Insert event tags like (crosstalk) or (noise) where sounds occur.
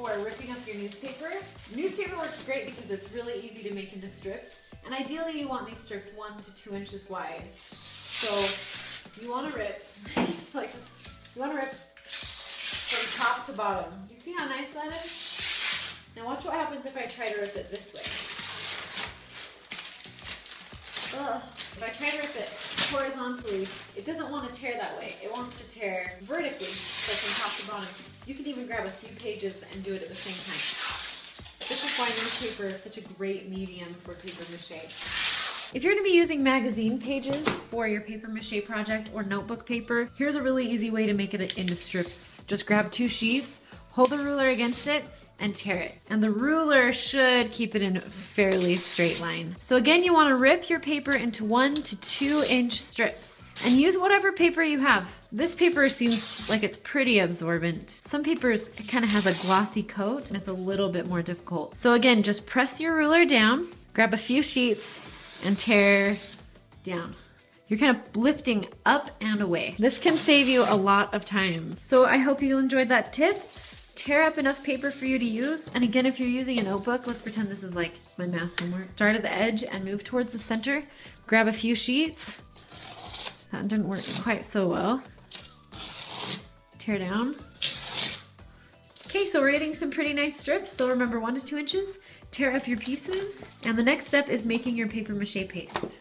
for ripping up your newspaper. Newspaper works great because it's really easy to make into strips. And ideally you want these strips one to two inches wide. So you want to rip, (laughs) like this, you want to rip from top to bottom. You see how nice that is? Now watch what happens if I try to rip it this way. Ugh. If I try to rip it towards horizontally, it doesn't want to tear that way. It wants to tear vertically, so from top to bottom. You can even grab a few pages and do it at the same time. This is why newspaper is such a great medium for paper mache. If you're gonna be using magazine pages for your paper mache project or notebook paper, here's a really easy way to make it into strips. Just grab two sheets, hold the ruler against it, and tear it. And the ruler should keep it in a fairly straight line. So again, you wanna rip your paper into one to two inch strips. And use whatever paper you have. This paper seems like it's pretty absorbent. Some papers, kind of has a glossy coat and it's a little bit more difficult. So again, just press your ruler down, grab a few sheets and tear down. You're kind of lifting up and away. This can save you a lot of time. So I hope you enjoyed that tip tear up enough paper for you to use. And again, if you're using a notebook, let's pretend this is like my math homework. Start at the edge and move towards the center. Grab a few sheets. That didn't work quite so well. Tear down. Okay, so we're getting some pretty nice strips. So remember one to two inches. Tear up your pieces. And the next step is making your paper mache paste.